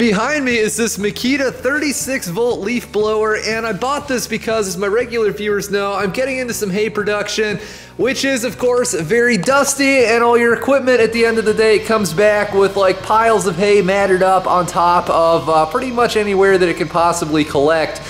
behind me is this Makita 36 volt leaf blower, and I bought this because, as my regular viewers know, I'm getting into some hay production, which is, of course, very dusty, and all your equipment at the end of the day comes back with like piles of hay matted up on top of uh, pretty much anywhere that it can possibly collect.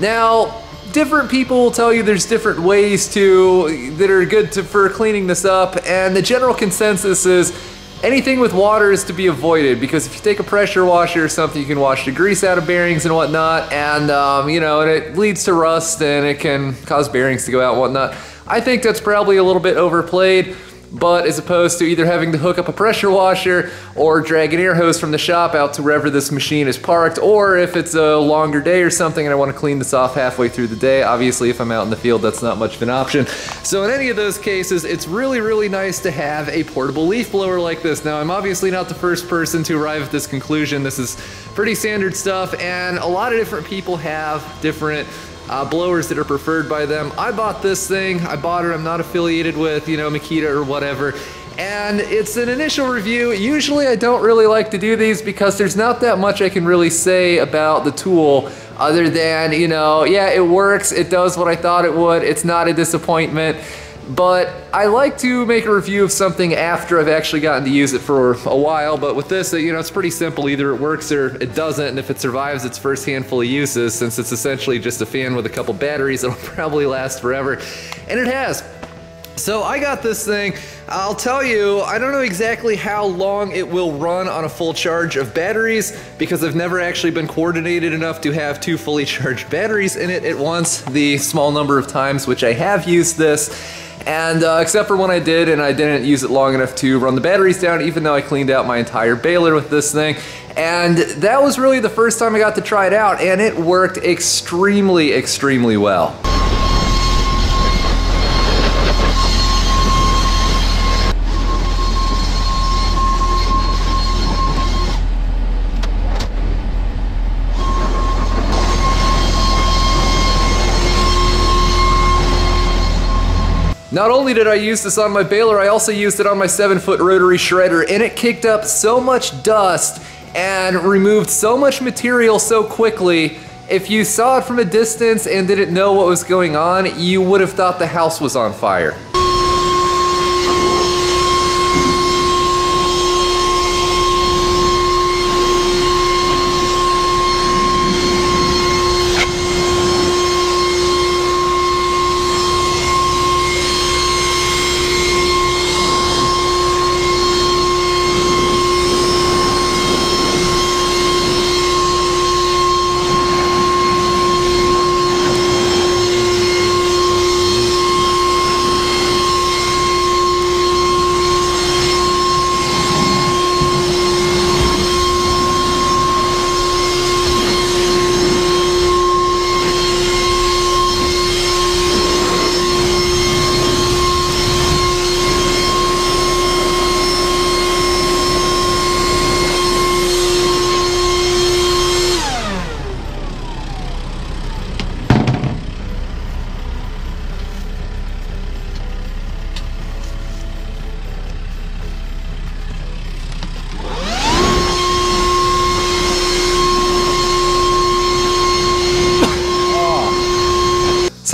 Now, different people will tell you there's different ways to that are good to, for cleaning this up, and the general consensus is anything with water is to be avoided because if you take a pressure washer or something, you can wash the grease out of bearings and whatnot, and um, you know, and it leads to rust and it can cause bearings to go out and whatnot. I think that's probably a little bit overplayed but as opposed to either having to hook up a pressure washer or drag an air hose from the shop out to wherever this machine is parked, or if it's a longer day or something and I want to clean this off halfway through the day, obviously if I'm out in the field that's not much of an option. So in any of those cases, it's really, really nice to have a portable leaf blower like this. Now I'm obviously not the first person to arrive at this conclusion. This is pretty standard stuff and a lot of different people have different uh, blowers that are preferred by them. I bought this thing. I bought it. I'm not affiliated with, you know, Makita or whatever. And it's an initial review. Usually I don't really like to do these because there's not that much I can really say about the tool other than, you know, yeah, it works. It does what I thought it would. It's not a disappointment but I like to make a review of something after I've actually gotten to use it for a while, but with this, you know, it's pretty simple. Either it works or it doesn't, and if it survives its first handful of uses, since it's essentially just a fan with a couple batteries, it'll probably last forever, and it has. So I got this thing. I'll tell you, I don't know exactly how long it will run on a full charge of batteries because I've never actually been coordinated enough to have two fully charged batteries in it at once the small number of times which I have used this. And uh, except for when I did and I didn't use it long enough to run the batteries down, even though I cleaned out my entire baler with this thing. And that was really the first time I got to try it out and it worked extremely, extremely well. Not only did I use this on my baler, I also used it on my 7 foot rotary shredder and it kicked up so much dust and removed so much material so quickly if you saw it from a distance and didn't know what was going on, you would have thought the house was on fire.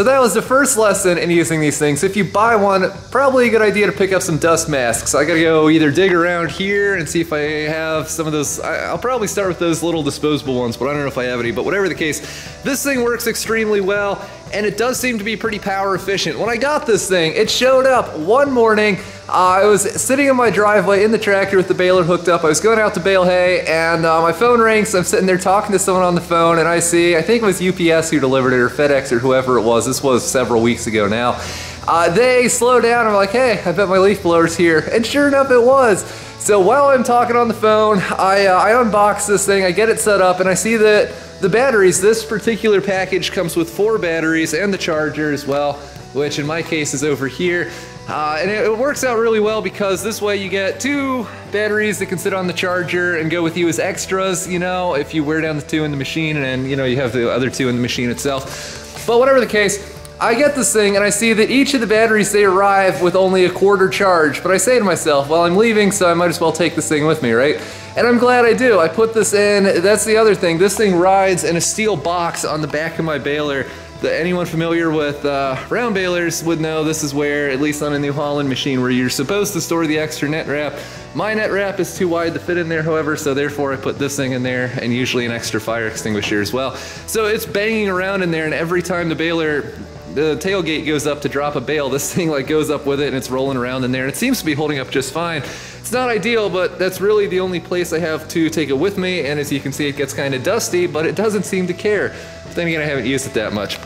So that was the first lesson in using these things. If you buy one, probably a good idea to pick up some dust masks. I gotta go either dig around here and see if I have some of those. I'll probably start with those little disposable ones, but I don't know if I have any. But whatever the case, this thing works extremely well and it does seem to be pretty power efficient. When I got this thing, it showed up one morning. Uh, I was sitting in my driveway in the tractor with the baler hooked up. I was going out to bale hay, and uh, my phone rings. I'm sitting there talking to someone on the phone, and I see, I think it was UPS who delivered it, or FedEx, or whoever it was. This was several weeks ago now. Uh, they slow down. I'm like, hey, I bet my leaf blower's here. And sure enough, it was. So while I'm talking on the phone, I, uh, I unbox this thing, I get it set up, and I see that the batteries, this particular package comes with four batteries and the charger as well, which in my case is over here. Uh, and it, it, works out really well because this way you get two batteries that can sit on the charger and go with you as extras, you know, if you wear down the two in the machine and, you know, you have the other two in the machine itself. But whatever the case, I get this thing and I see that each of the batteries, they arrive with only a quarter charge. But I say to myself, well, I'm leaving, so I might as well take this thing with me, right? and I'm glad I do. I put this in, that's the other thing. This thing rides in a steel box on the back of my baler that anyone familiar with uh, round balers would know this is where, at least on a New Holland machine, where you're supposed to store the extra net wrap. My net wrap is too wide to fit in there, however, so therefore I put this thing in there and usually an extra fire extinguisher as well. So it's banging around in there and every time the baler the tailgate goes up to drop a bale, this thing like goes up with it and it's rolling around in there and it seems to be holding up just fine. It's not ideal, but that's really the only place I have to take it with me and as you can see it gets kind of dusty, but it doesn't seem to care. But then again, I haven't used it that much.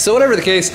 So whatever the case,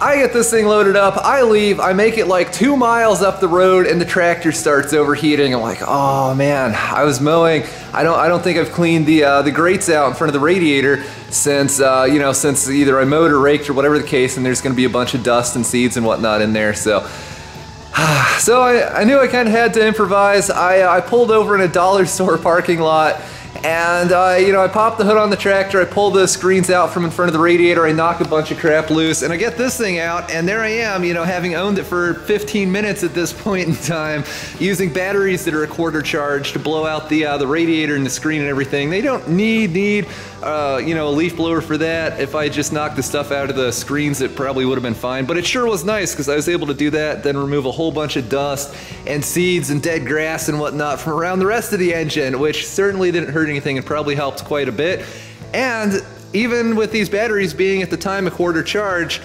I get this thing loaded up, I leave, I make it like two miles up the road and the tractor starts overheating. I'm like, oh man, I was mowing. I don't I don't think I've cleaned the uh, the grates out in front of the radiator since uh, you know since either I mowed or raked or whatever the case and there's gonna be a bunch of dust and seeds and whatnot in there. So so I, I knew I kind of had to improvise. I, I pulled over in a dollar store parking lot and, uh, you know, I pop the hood on the tractor, I pull the screens out from in front of the radiator, I knock a bunch of crap loose, and I get this thing out, and there I am, you know, having owned it for 15 minutes at this point in time, using batteries that are a quarter charge to blow out the, uh, the radiator and the screen and everything. They don't need, need, uh, you know, a leaf blower for that. If I just knocked the stuff out of the screens, it probably would have been fine, but it sure was nice because I was able to do that, then remove a whole bunch of dust and seeds and dead grass and whatnot from around the rest of the engine, which certainly didn't hurt anything and probably helped quite a bit. And even with these batteries being at the time a quarter charge,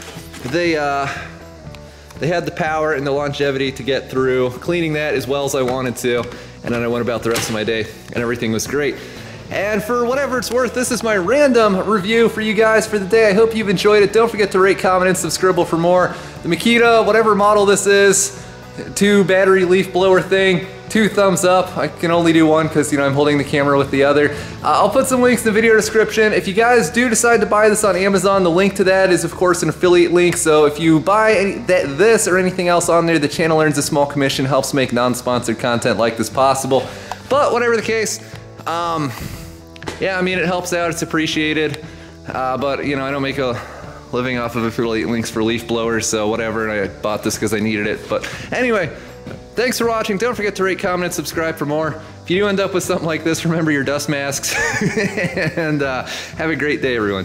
they uh, they had the power and the longevity to get through cleaning that as well as I wanted to. And then I went about the rest of my day and everything was great. And for whatever it's worth, this is my random review for you guys for the day. I hope you've enjoyed it. Don't forget to rate, comment, and subscribe for more. The Makita, whatever model this is, two battery leaf blower thing, two thumbs up. I can only do one because you know I'm holding the camera with the other. Uh, I'll put some links in the video description. If you guys do decide to buy this on Amazon, the link to that is of course an affiliate link. So if you buy any, that, this or anything else on there, the channel earns a small commission, helps make non-sponsored content like this possible. But whatever the case, um, yeah, I mean, it helps out, it's appreciated. Uh, but, you know, I don't make a living off of affiliate links for leaf blowers, so whatever, and I bought this because I needed it. But anyway, thanks for watching. Don't forget to rate, comment, and subscribe for more. If you do end up with something like this, remember your dust masks. and uh, have a great day, everyone.